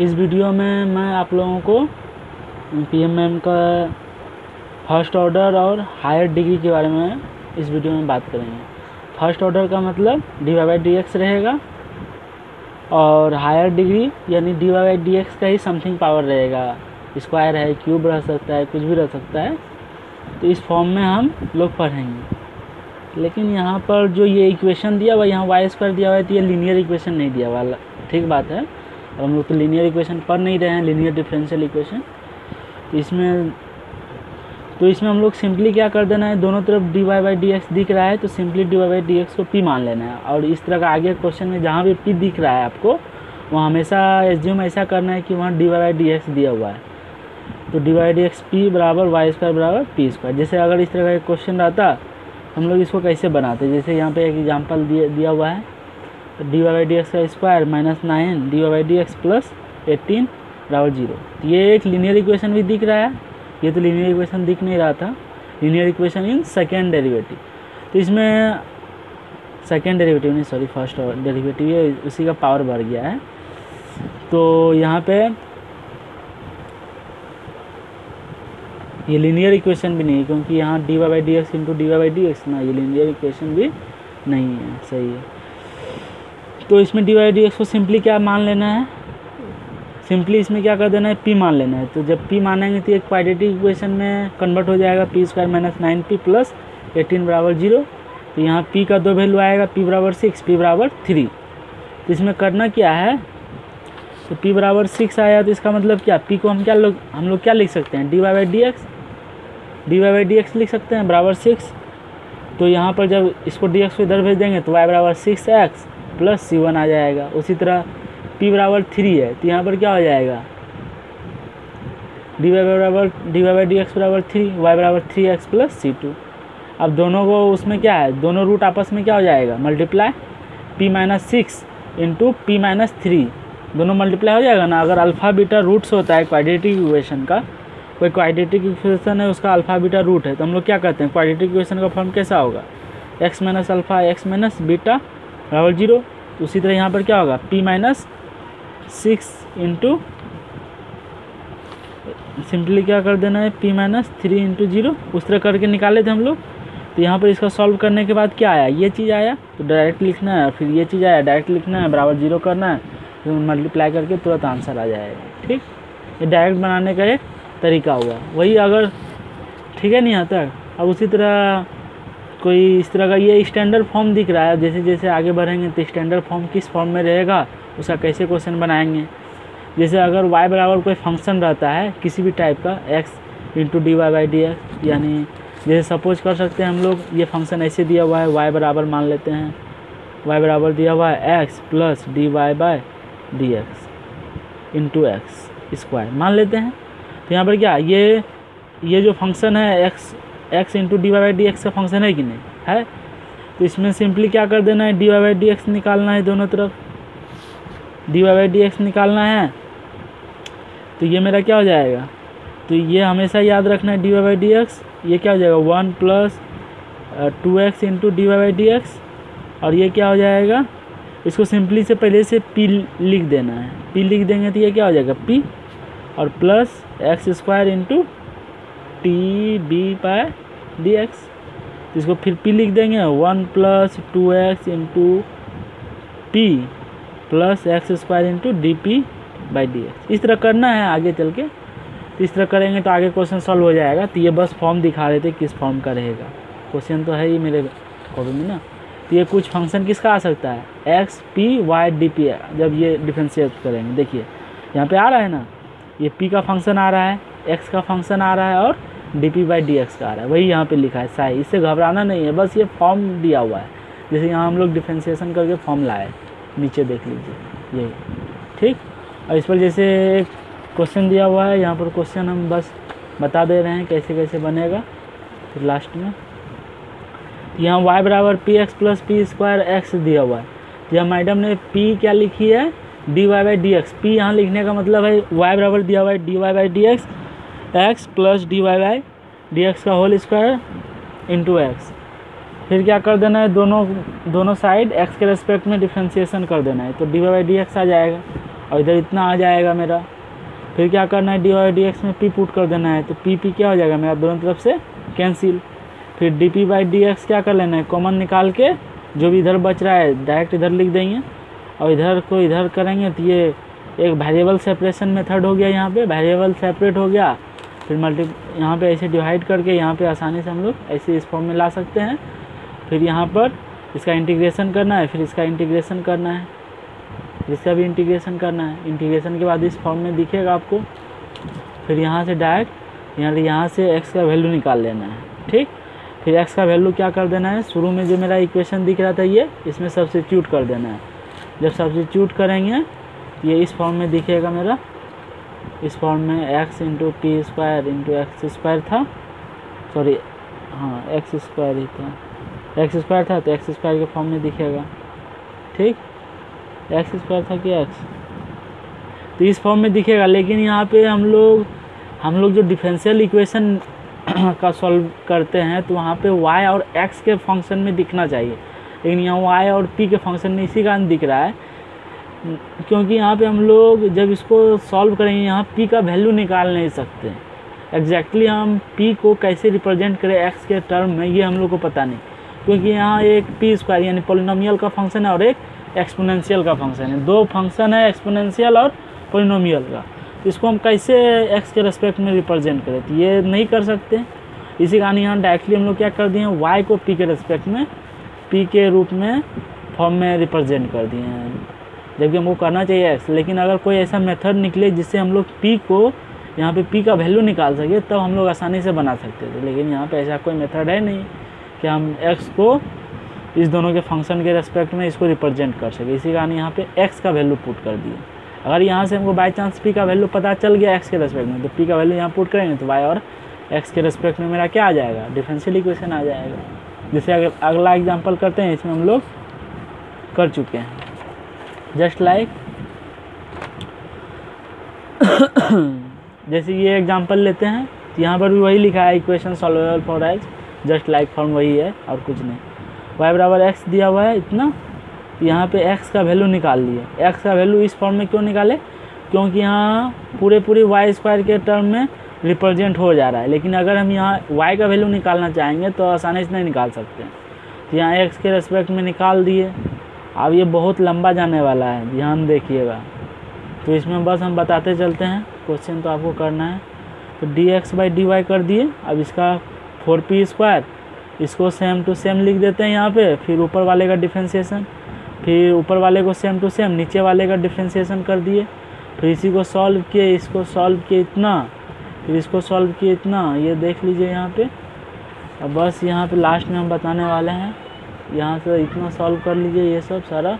इस वीडियो में मैं आप लोगों को पी एम एम का फ़र्स्ट ऑर्डर और हायर डिग्री के बारे में इस वीडियो में बात करेंगे। फ़र्स्ट ऑर्डर का मतलब डी वाई डी एक्स रहेगा और हायर डिग्री यानी डी वाई डी एक्स का ही समथिंग पावर रहेगा। स्क्वायर है क्यूब रह सकता है, कुछ भी रह सकता है। तो इस फॉर्म में हम लोग पढ़ेंगे। लेकिन यहाँ पर जो ये इक्वेशन दिया हुआ, यहाँ वाई स्क्वायर दिया हुआ है तो ये लीनियर इक्वेशन नहीं दिया हुआ ठीक बात है? और हम लोग तो लीनियर इक्वेशन पढ़ नहीं रहे हैं लीनियर डिफरेंशियल इक्वेशन इसमें तो इसमें हम लोग सिंपली क्या कर देना है, दोनों तरफ़ D Y by D X दिख रहा है तो simply D Y by D X को पी मान लेना है। और इस तरह का आगे क्वेश्चन में जहाँ भी पी दिख रहा है आपको, वहाँ हमेशा एस एज्यूम ऐसा करना है कि वहाँ D Y by D X दिया हुआ है। तो D Y D X P बराबर वाई स्क्वायर बराबर पी स्क्वायर जैसे अगर इस तरह का एक क्वेश्चन रहता, हम लोग इसको कैसे बनाते? जैसे यहाँ पे एक एग्जांपल दिया दिया हुआ है। D Y by D X का square minus nine D Y by D X plus eighteen बराबर ज़ीरो ये एक लीनियर इक्वेशन भी दिख रहा है। ये तो लीनियर इक्वेशन दिख नहीं रहा था। Linear equation in second derivative तो इसमें सेकेंड डेरिवेटिव नहीं सॉरी फ़र्स्ट डेरिवेटिव है उसी का पावर बढ़ गया है। तो यहाँ पे ये लीनियर इक्वेशन भी नहीं है, क्योंकि यहाँ D Y by D X into D Y by D X ना, ये लीनियर इक्वेशन भी नहीं है। सही है। तो इसमें डी वाई डी एक्स को सिंपली क्या मान लेना है? सिंपली इसमें क्या कर देना है? पी मान लेना है। तो जब पी मानेंगे तो एक क्वाड्रेटिक इक्वेशन में कन्वर्ट हो जाएगा P square minus nine P plus eighteen बराबर ज़ीरो तो यहाँ पी का दो वैल्यू आएगा पी बराबर सिक्स पी बराबर थ्री तो इसमें करना क्या है? तो पी बराबर सिक्स आया तो इसका मतलब क्या? पी को हम क्या लोग, हम लोग क्या लिख सकते हैं? D Y by D X D Y by D X लिख सकते हैं, बराबर सिक्स तो यहाँ पर जब इसको डी एक्स को इधर भेज देंगे तो वाई बराबर six X plus C one आ जाएगा। उसी तरह पी बराबर थ्री है तो यहाँ पर क्या हो जाएगा? डी वाई बराबर D Y by D X बराबर थ्री वाई बराबर three X plus C two अब दोनों को उसमें क्या है? दोनों रूट आपस में क्या हो जाएगा? Multiply P minus six into P minus three दोनों मल्टीप्लाई हो जाएगा ना? अगर अल्फ़ा बीटा रूट्स होता है क्वाड्रेटिक इक्वेशन का, कोई क्वाड्रेटिक इक्वेशन है, उसका अल्फ़ा बीटा रूट है तो हम लोग क्या करते हैं? क्वाड्रेटिक इक्वेशन का फॉर्म कैसा होगा? X minus alpha X minus beta बराबर ज़ीरो तो उसी तरह यहाँ पर क्या होगा? P minus six into simply क्या कर देना है? P minus three into zero, उस तरह करके निकाले थे हम लोग। तो यहाँ पर इसका सॉल्व करने के बाद क्या आया? ये चीज़ आया तो डायरेक्ट लिखना है, फिर ये चीज़ आया डायरेक्ट लिखना है, बराबर ज़ीरो करना है, फिर मल्टीप्लाई करके तुरंत आंसर आ जाएगा, ठीक? ये डायरेक्ट बनाने का एक तरीका हुआ। वही अगर, ठीक है नहीं यहाँ तक अब उसी तरह कोई इस तरह का ये स्टैंडर्ड फॉर्म दिख रहा है? जैसे जैसे आगे बढ़ेंगे तो स्टैंडर्ड फॉर्म किस फॉर्म में रहेगा, उसका कैसे क्वेश्चन बनाएँगे? जैसे अगर वाई बराबर कोई फ़ंक्शन रहता है, किसी भी टाइप का X into D Y by D X यानी जैसे सपोज़ कर सकते हैं हम लोग, ये फ़ंक्शन ऐसे दिया हुआ है वाई बराबर मान लेते हैं। वाई बराबर दिया हुआ है X plus D Y by D X into X square मान लेते हैं। तो यहाँ पर क्या, ये ये जो फ़ंक्शन है, x x into D Y D X का फ़ंक्शन है कि नहीं? है? तो इसमें सिंपली क्या कर देना है? डी वाई डी एक्स निकालना है दोनों तरफ़। डी वाई डी एक्स निकालना है। तो ये मेरा क्या हो जाएगा? तो ये हमेशा याद रखना है डी वाई डी एक्स ये क्या हो जाएगा? One plus two X into D Y D X और ये क्या हो जाएगा? इसको सिंपली से पहले से पी लिख देना है। पी लिख देंगे तो ये क्या हो जाएगा? पी और plus X square into T B by D X इसको फिर पी लिख देंगे one plus two X into P plus X square into D P by D X इस तरह करना है आगे चल के। तो इस तरह करेंगे तो आगे क्वेश्चन सॉल्व हो जाएगा। तो ये बस फॉर्म दिखा रहे थे किस फॉर्म का रहेगा। क्वेश्चन तो है ही मेरे कॉपी में ना। तो ये कुछ फ़ंक्शन किसका आ सकता है? X P Y D P जब ये डिफ्रेंशिएट करेंगे। देखिए, यहाँ पे आ रहा है ना? ये पी का फ़ंक्शन आ रहा है। एक्स का फ़ंक्शन आ रहा है और D P by D X का आ रहा है। वही यहाँ पे लिखा है। साई, इससे घबराना नहीं है, बस ये फॉर्म दिया हुआ है। जैसे यहाँ हम लोग डिफ्रेंशिएशन करके फॉर्म लाए नीचे देख लीजिए। यही ठीक? और इस पर जैसे एक क्वेश्चन दिया हुआ है, यहाँ पर क्वेश्चन हम बस बता दे रहे हैं कैसे कैसे बनेगा फिर लास्ट में। यहाँ वाई बराबर P X plus P square X दिया हुआ है। यहाँ मैडम ने p क्या लिखी है? D Y by D X P यहाँ लिखने का मतलब है y बराबर दिया हुआ है D Y by D X X plus D Y Y D X का होल स्क्वायर इंटू एक्स फिर क्या कर देना है? दोनों दोनों साइड एक्स के रेस्पेक्ट में डिफ्रेंसिएशन कर देना है। तो डी वाई डी एक्स आ जाएगा और इधर इतना आ जाएगा मेरा। फिर क्या करना है? डी वाई डी एक्स में पी पुट कर देना है। तो पी पी क्या हो जाएगा? मेरा दोनों तरफ़ से कैंसिल फिर D P by D X क्या कर लेना है? कॉमन निकाल के जो भी इधर बच रहा है डायरेक्ट इधर लिख देंगे। और इधर को इधर करेंगे तो ये एक वेरिएबल सेपरेशन मेथड हो गया यहाँ पे। वेरिएबल सेपरेट हो गया। फिर मल्टी यहाँ पे ऐसे डिवाइड करके यहाँ पे आसानी से हम लोग ऐसे इस फॉर्म में ला सकते हैं। फिर यहाँ पर इसका इंटीग्रेशन करना है, फिर इसका इंटीग्रेशन करना है इसका भी इंटीग्रेशन करना है। इंटीग्रेशन के बाद इस फॉर्म में दिखेगा आपको। फिर यहाँ से डायरेक्ट यहाँ यहाँ से एक्स का वैल्यू निकाल लेना है, ठीक? फिर एक्स का वैल्यू क्या कर देना है? शुरू में जो मेरा इक्वेशन दिख रहा था ये, इसमें सब्सिट्यूट कर देना है। जब सब्सिट्यूट करेंगे, ये इस फॉर्म में दिखेगा मेरा इस फॉर्म में X into P square into X square था। सॉरी हाँ एक्स स्क्वायर ही था। एक्स स्क्वायर था तो एक्स स्क्वायर के फॉर्म में दिखेगा। ठीक? एक्स स्क्वायर था कि एक्स तो इस फॉर्म में दिखेगा, लेकिन यहाँ पे हम लोग हम लोग जो डिफरेंशियल इक्वेशन का सॉल्व करते हैं तो वहाँ पे y और x के फ़ंक्शन में दिखना चाहिए। लेकिन यहाँ y और p के फ़ंक्शन में इसी कारण दिख रहा है क्योंकि यहाँ पे हम लोग जब इसको सॉल्व करेंगे, यहाँ पी का वैल्यू निकाल नहीं सकते। एग्जैक्टली exactly हम पी को कैसे रिप्रेजेंट करें एक्स के टर्म में, ये हम लोग को पता नहीं। क्योंकि यहाँ एक पी स्क्वायर यानी पोलिनोमियल का फ़ंक्शन है और एक एक्सपोनेंशियल का फ़ंक्शन है। दो फ़ंक्शन है एक्सपोनेंशियल और पोलिनोमियल का। इसको हम कैसे एक्स के रेस्पेक्ट में रिप्रेजेंट करें? तो ये नहीं कर सकते। इसी कारण यहाँ डायरेक्टली हम लोग क्या कर दिए हैं? वाई को पी के रेस्पेक्ट में पी के रूप में फॉर्म में रिप्रेजेंट कर दिए हैं। जबकि हमको करना चाहिए एक्स लेकिन अगर कोई ऐसा मेथड निकले जिससे हम लोग पी को, यहाँ पे पी का वैल्यू निकाल सके, तब हम लोग आसानी से बना सकते थे। लेकिन यहाँ पे ऐसा कोई मेथड है नहीं कि हम एक्स को इस दोनों के फ़ंक्शन के रेस्पेक्ट में इसको रिप्रेजेंट कर सके। इसी कारण यहाँ पे एक्स का वैल्यू पुट कर दिए। अगर यहाँ से हमको बाई चांस पी का वैल्यू पता चल गया एक्स के रेस्पेक्ट में तो पी का वैल्यू यहाँ पुट करेंगे तो वाई और एक्स के रेस्पेक्ट में मेरा क्या आ जाएगा? डिफरेंशियल इक्वेशन आ जाएगा। जैसे अगर अगला एग्ज़ाम्पल करते हैं, इसमें हम लोग कर चुके हैं। जस्ट लाइक जैसे ये एग्ज़ाम्पल लेते हैं तो यहाँ पर भी वही लिखा है equation solvable for X just like form वही है और कुछ नहीं। वाई बराबर एक्स दिया हुआ है इतना यहाँ पे एक्स का वैल्यू निकाल लिए। एक्स का वैल्यू इस फॉर्म में क्यों निकाले? क्योंकि यहाँ पूरे पूरे वाई स्क्वायर के टर्म में रिप्रेजेंट हो जा रहा है। लेकिन अगर हम यहाँ वाई का वैल्यू निकालना चाहेंगे तो आसानी से नहीं निकाल सकते। तो यहाँ एक्स के रेस्पेक्ट में निकाल दिए। अब ये बहुत लंबा जाने वाला है, ध्यान देखिएगा। तो इसमें बस हम बताते चलते हैं क्वेश्चन तो आपको करना है। तो D X by D Y कर दिए, अब इसका फोर पी स्क्वायर इसको सेम टू सेम लिख देते हैं यहाँ पे, फिर ऊपर वाले का डिफ्रेंसिएशन फिर ऊपर वाले को सेम टू सेम नीचे वाले का डिफ्रेंसिएशन कर दिए, फिर इसी को सॉल्व किए, इसको सॉल्व किए इतना, फिर इसको सॉल्व किए इतना, ये देख लीजिए यहाँ पे। अब बस यहाँ पे लास्ट में हम बताने वाले हैं। यहाँ से इतना सॉल्व कर लीजिए ये सब सारा।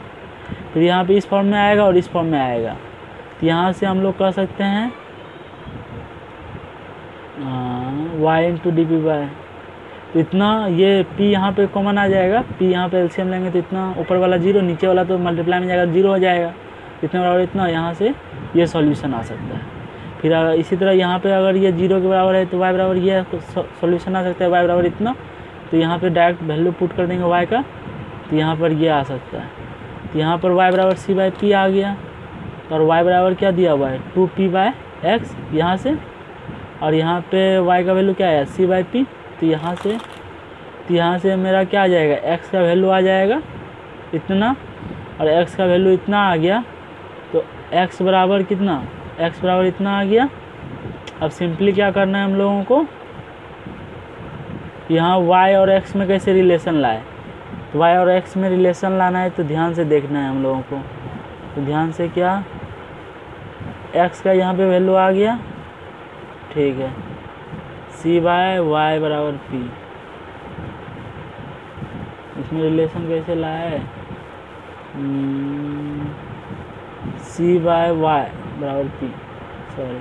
फिर यहाँ पे इस फॉर्म में आएगा और इस फॉर्म में आएगा। तो यहाँ से हम लोग कर सकते हैं Y into D P Y तो इतना ये p यहाँ पे कॉमन आ जाएगा। p यहाँ पे एलसीएम लेंगे तो इतना ऊपर वाला ज़ीरो नीचे वाला तो मल्टीप्लाई में जाएगा ज़ीरो हो जाएगा। इतना बराबर इतना, यहाँ से ये सॉल्यूशन आ सकता है। फिर इसी तरह यहाँ पे अगर ये ज़ीरो के बराबर है तो y बराबर ये सॉल्यूशन आ सकता है y बराबर इतना। तो यहाँ पे डायरेक्ट वैल्यू पुट कर देंगे वाई का तो यहाँ पर ये आ सकता है। तो यहाँ पर वाई बराबर सी बाई पी आ गया, और वाई बराबर क्या दिया हुआ है? टू पी बाय एक्स यहाँ से, और यहाँ पे वाई का वैल्यू क्या है? सी बाई पी तो यहाँ से तो यहाँ से मेरा क्या आ जाएगा? एक्स का वैल्यू आ जाएगा इतना, और एक्स का वैल्यू इतना आ गया तो एक्स बराबर कितना? एक्स बराबर इतना आ गया। अब सिंपली क्या करना है हम लोगों को? यहाँ y और x में कैसे रिलेशन लाए? तो y और x में रिलेशन लाना है तो ध्यान से देखना है हम लोगों को। तो ध्यान से क्या? x का यहाँ पे वैल्यू आ गया। ठीक है। सी बाय वाई बराबर पी इसमें रिलेशन कैसे है सी बाय वाई बराबर पी सॉरी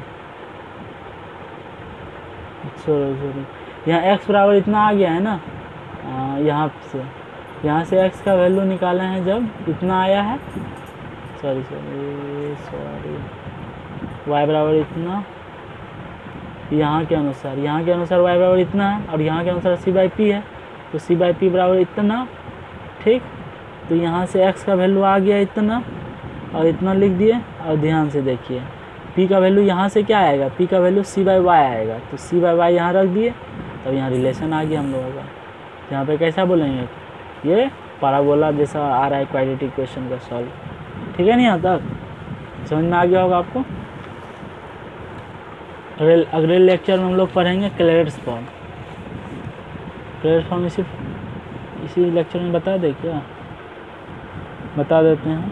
सॉरी सॉरी यहाँ एक्स बराबर इतना आ गया है ना? यहाँ से। यहाँ से एक्स का वैल्यू निकाले हैं जब इतना आया है। सॉरी सॉरी सॉरी वाई बराबर इतना। यहाँ के अनुसार, यहाँ के अनुसार वाई बराबर इतना है और यहाँ के अनुसार सी बाई पी है। तो सी बाई पी बराबर इतना, ठीक? तो यहाँ से एक्स का वैल्यू आ गया इतना और इतना लिख दिए और ध्यान से देखिए। पी का वैल्यू यहाँ से क्या आएगा? पी का वैल्यू सी बाई वाई आएगा। तो सी बाई वाई यहाँ रख दिए। तब यहाँ रिलेशन आ गया हम लोगों का। यहाँ पे कैसा बोलेंगे? ये पाराबोला जैसा आ रहा है क्वाड्रेटिक क्वेश्चन का सॉल्व ठीक है नहीं यहाँ तक? समझ में आ गया होगा आपको? अगले अगले लेक्चर में हम लोग पढ़ेंगे क्लेयर्स फॉर्म क्लेयर्स फॉर्म इसी इसी लेक्चर में बता दे क्या? बता देते हैं।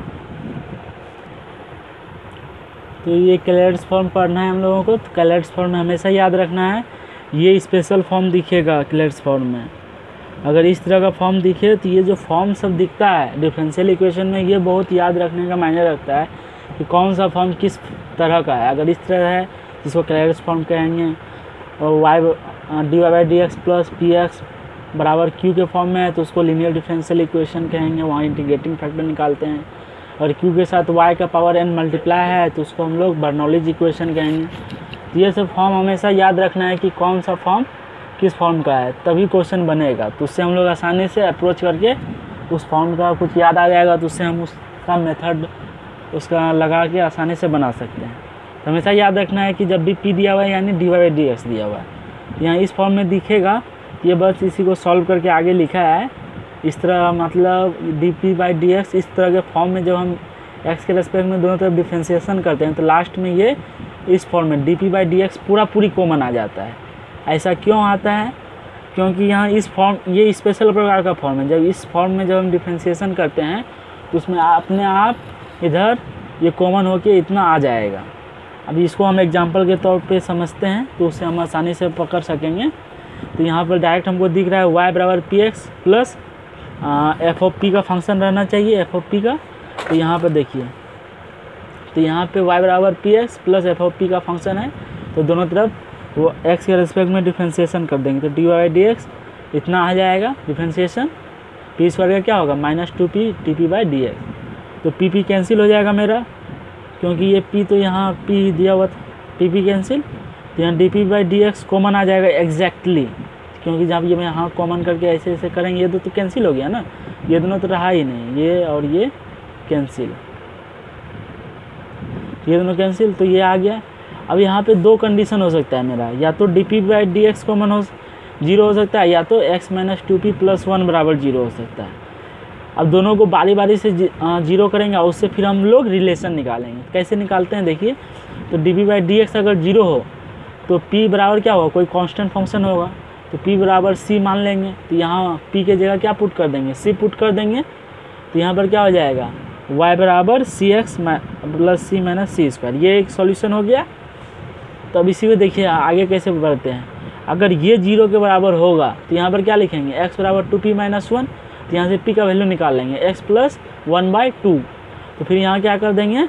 तो ये क्लेयर्स फॉर्म पढ़ना है हम लोगों को। तो क्लेयर्स फॉर्म हमेशा याद रखना है। ये स्पेशल फॉर्म दिखेगा क्लेयर्स फॉर्म में। अगर इस तरह का फॉर्म दिखे तो ये जो फॉर्म सब दिखता है डिफरेंशियल इक्वेशन में ये बहुत याद रखने का मायने रखता है कि कौन सा फॉर्म किस तरह का है। अगर इस तरह है जिसको क्लैरिस फॉर्म कहेंगे। और Y D Y by D X plus P X बराबर क्यू के फॉर्म में है तो उसको लीनियर डिफरेंशियल इक्वेशन कहेंगे। वहाँ इंटीग्रेटिंग फैक्टर निकालते हैं। और क्यू के साथ वाई का पावर एन मल्टीप्लाई है तो उसको हम लोग बर्नौलिज इक्वेशन कहेंगे। ये सब फॉर्म हमेशा याद रखना है कि कौन सा फॉर्म किस फॉर्म का है, तभी क्वेश्चन बनेगा। तो उससे हम लोग आसानी से अप्रोच करके उस फॉर्म का कुछ याद आ जाएगा तो उससे हम उसका मेथड उसका लगा के आसानी से बना सकते हैं। तो हमेशा याद रखना है कि जब भी पी दिया हुआ है यानी डी वाई डी एक्स दिया हुआ है। यहाँ इस फॉर्म में दिखेगा, ये बस इसी को सॉल्व करके आगे लिखा है। इस तरह मतलब D P by D X इस तरह के फॉर्म में जब हम एक्स के रेस्पेक्ट में दोनों तरफ़ डिफ्रेंसिएशन करते हैं तो लास्ट में ये इस फॉर्म में D P by D X पूरा पूरी कॉमन आ जाता है। ऐसा क्यों आता है? क्योंकि यहाँ इस फॉर्म ये स्पेशल प्रकार का फॉर्म है। जब इस फॉर्म में जब हम डिफ्रेंसिएशन करते हैं तो उसमें अपने आप इधर ये कॉमन होके इतना आ जाएगा। अभी इसको हम एग्जांपल के तौर पे समझते हैं तो उससे हम आसानी से पकड़ सकेंगे। तो यहाँ पर डायरेक्ट हमको दिख रहा है वाई बराबर P X plus F of P का फ़ंक्शन रहना चाहिए एफ़ ओ पी का। तो यहाँ पर देखिए। तो यहाँ पे वाई बराबर P X plus F of P का फ़ंक्शन है। तो दोनों तरफ़ वो एक्स के रिस्पेक्ट में डिफ्रेंसिएशन कर देंगे। तो डी वाई डी एक्स इतना आ जाएगा डिफ्रेंसिएशन पी स्क्वायर का क्या होगा? Minus two P T P by D X तो पी पी कैंसिल हो जाएगा मेरा। क्योंकि ये पी तो यहाँ पी दिया हुआ था। पी पी कैंसिल तो यहाँ D P by D X common आ जाएगा एग्जैक्टली क्योंकि जब ये मैं यहाँ कॉमन करके ऐसे ऐसे करेंगे, ये दो तो कैंसिल हो गया ना। ये दोनों तो रहा ही नहीं। ये और ये कैंसिल ये दोनों कैंसिल तो ये आ गया। अब यहाँ पे दो कंडीशन हो सकता है मेरा। या तो D P by D X common हो ज़ीरो हो सकता है, या तो X minus two P plus one बराबर ज़ीरो हो सकता है। अब दोनों को बारी बारी से ज़ीरो करेंगे, और उससे फिर हम लोग रिलेशन निकालेंगे। कैसे निकालते हैं, देखिए। तो D P by D X अगर ज़ीरो हो तो पी बराबर क्या होगा? कोई कांस्टेंट फ़ंक्शन होगा। तो पी बराबर सी मान लेंगे। तो यहाँ पी के जगह क्या पुट कर देंगे? सी पुट कर देंगे। तो यहाँ पर क्या हो जाएगा? वाई बराबर C X plus C minus C square ये एक सॉल्यूशन हो गया। तो अब इसी को देखिए आगे कैसे बढ़ते हैं। अगर ये ज़ीरो के बराबर होगा तो यहाँ पर क्या लिखेंगे? एक्स बराबर टू पी माइनस वन तो यहाँ से पी का वैल्यू निकाल लेंगे। X plus one by two तो फिर यहाँ क्या कर देंगे?